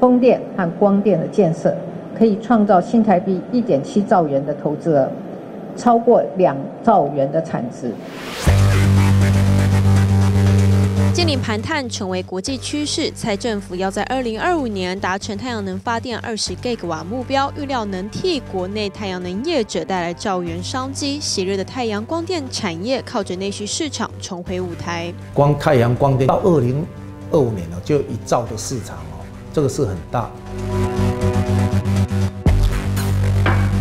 风电和光电的建设，可以创造新台币一点七兆元的投资额，超过两兆元的产值。建林盘碳成为国际趋势，蔡政府要在二零二五年达成太阳能发电二十 g 瓦目标，预料能替国内太阳能业者带来兆元商机。昔日的太阳光电产业靠着内需市场重回舞台。光太阳光电到二零二五年呢，就一兆的市场哦，这个是很大。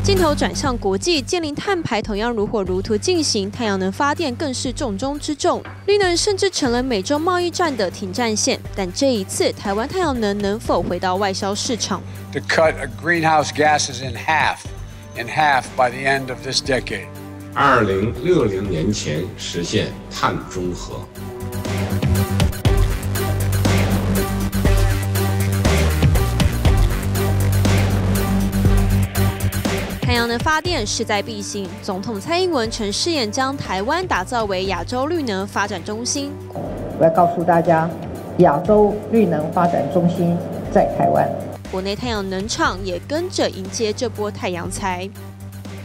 镜头转向国际，建林碳排同样如火如荼进行，太阳能发电更是重中之重。绿能甚至成了美洲贸易战的停战线，但这一次台湾太阳能能否回到外销市场？To cut greenhouse gases in half, in half by the end of this decade. 二零六零年前实现碳中和。太阳能发电势在必行，总统蔡英文曾誓言将台湾打造为亚洲绿能发展中心。我要告诉大家，亚洲绿能发展中心在台湾。国内太阳能厂也跟着迎接这波太阳财。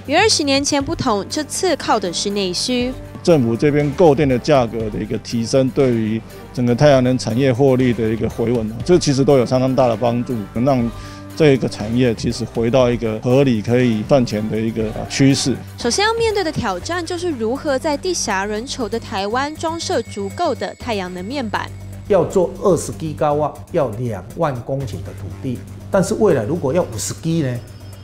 与二十年前不同，这次靠的是内需。政府这边购电的价格的一个提升，对于整个太阳能产业获利的一个回稳，这其实都有相当大的帮助，能让。这个产业其实回到一个合理可以赚钱的一个趋势。首先要面对的挑战就是如何在地狭人稠的台湾装设足够的太阳能面板。要做二十 G 高啊，要两万公顷的土地，但是未来如果要五十 G 呢？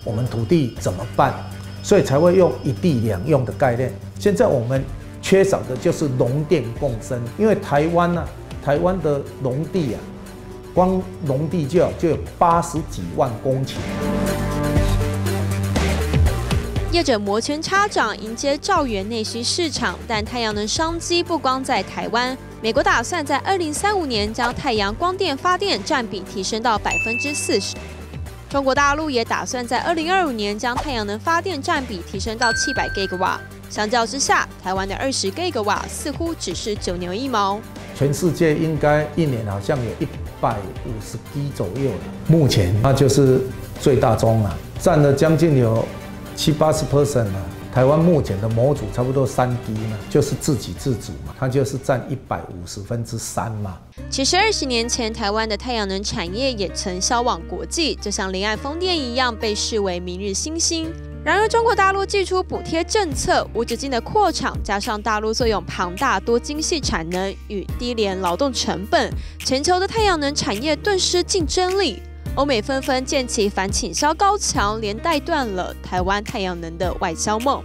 我们土地怎么办？所以才会用一地两用的概念。现在我们缺少的就是农电共生，因为台湾呢，台湾的农地啊。光农地就就有八十几万公顷。业者摩拳擦掌迎接兆元内需市场，但太阳能商机不光在台湾。美国打算在二零三五年将太阳光电发电占比提升到百分之四十。中国大陆也打算在二零二五年将太阳能发电占比提升到七百 g 瓦。相较之下，台湾的二十 g 瓦似乎只是九牛一毛。全世界应该一年好像有一。百五十 G 左右了，目前那就是最大宗了，占了将近有七八十 percent 了。台湾目前的模组差不多三 G 呢，就是自给自足嘛，它就是占一百五十分之三嘛。其实二十年前，台湾的太阳能产业也曾销往国际，就像林爱风电一样，被视为明日新星。然而，中国大陆寄出补贴政策、无止境的扩厂，加上大陆作用庞大多精细产能与低廉劳动成本，全球的太阳能产业顿失竞争力。欧美纷纷建起反倾销高墙，连带断了台湾太阳能的外销梦。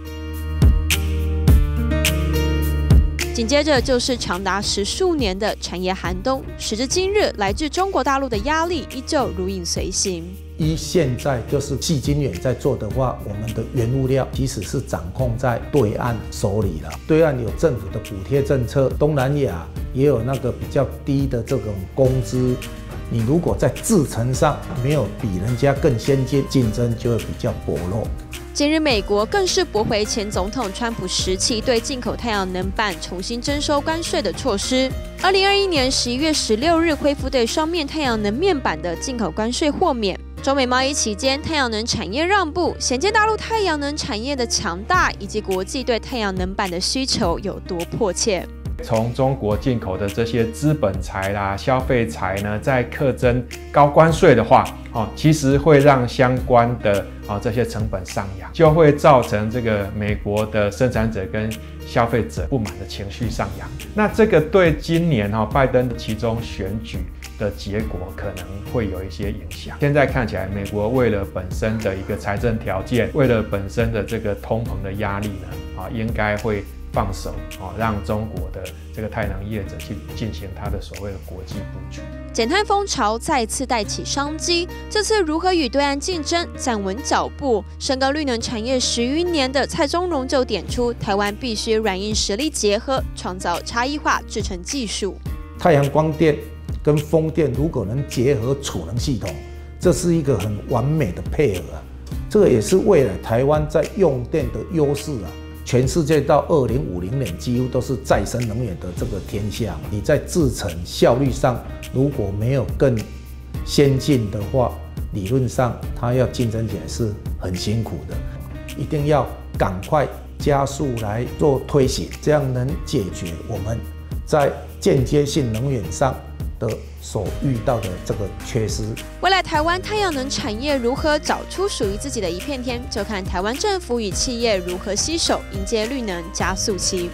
紧接着就是长达十数年的产业寒冬，时至今日，来自中国大陆的压力依旧如影随形。一现在就是细金远在做的话，我们的原物料其实是掌控在对岸手里了。对岸有政府的补贴政策，东南亚也有那个比较低的这种工资。你如果在制程上没有比人家更先进，竞争就会比较薄弱。今日美国更是驳回前总统川普时期对进口太阳能板重新征收关税的措施。二零二一年十一月十六日恢复对双面太阳能面板的进口关税豁免。中美贸易期间，太阳能产业让步，显见大陆太阳能产业的强大，以及国际对太阳能板的需求有多迫切。从中国进口的这些资本财啦、消费财呢，在课征高关税的话，哦，其实会让相关的啊这些成本上扬，就会造成这个美国的生产者跟消费者不满的情绪上扬。那这个对今年哈拜登的其中选举。的结果可能会有一些影响。现在看起来，美国为了本身的一个财政条件，为了本身的这个通膨的压力呢，啊，应该会放手啊，让中国的这个太阳业者去进行它的所谓的国际布局。减碳风潮再次带起商机，这次如何与对岸竞争，站稳脚步？深耕绿能产业十余年的蔡宗荣就点出，台湾必须软硬实力结合，创造差异化制成技术。太阳光电。跟风电如果能结合储能系统，这是一个很完美的配合啊！这个也是未来台湾在用电的优势啊！全世界到二零五零年几乎都是再生能源的这个天下，你在制程效率上如果没有更先进的话，理论上它要竞争起来是很辛苦的，一定要赶快加速来做推行，这样能解决我们在间接性能源上所遇到的这个缺失。未来台湾太阳能产业如何找出属于自己的一片天，就看台湾政府与企业如何携手迎接绿能加速期。